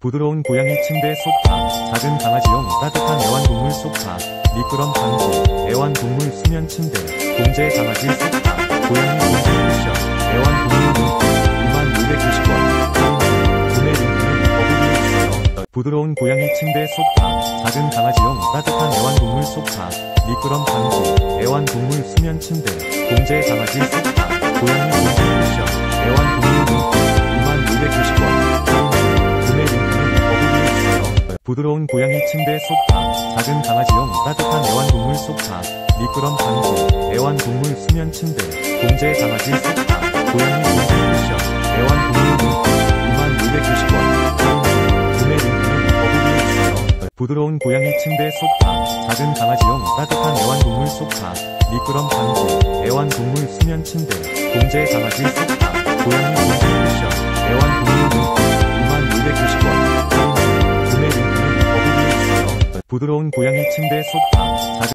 부드러운 고양이 침대 소파, 작은 강아지용 따뜻한 애완동물 소파, 미끄럼 방지, 애완동물 수면 침대, 공제 강아지 소파, 고양이 공제 쿠션, 애완동물 링크, 2290원, 구매 링크는 더보기에 있어요. 부드러운 고양이 침대 소파, 작은 강아지용 따뜻한 애완동물 소파, 미끄럼 방지, 애완동물 수면 침대, 공제 강아지 소파, 부드러운 고양이 침대 소파, 작은 강아지용 따뜻한 애완동물 소파, 미끄럼 방지, 애완동물 수면 침대, 공제 강아지 소파, 고양이 공제 쿠션, 애완동물 링크, 2290원, 구매 링크는 더보기에 있어요. 부드러운 고양이 침대 소파, 작은 강아지용 따뜻한 애완동물 소파, 미끄럼 방지, 애완동물 수면 침대, 공제 강아지 소파, 고양이 공제 쿠션, 부드러운 고양이 침대 소파,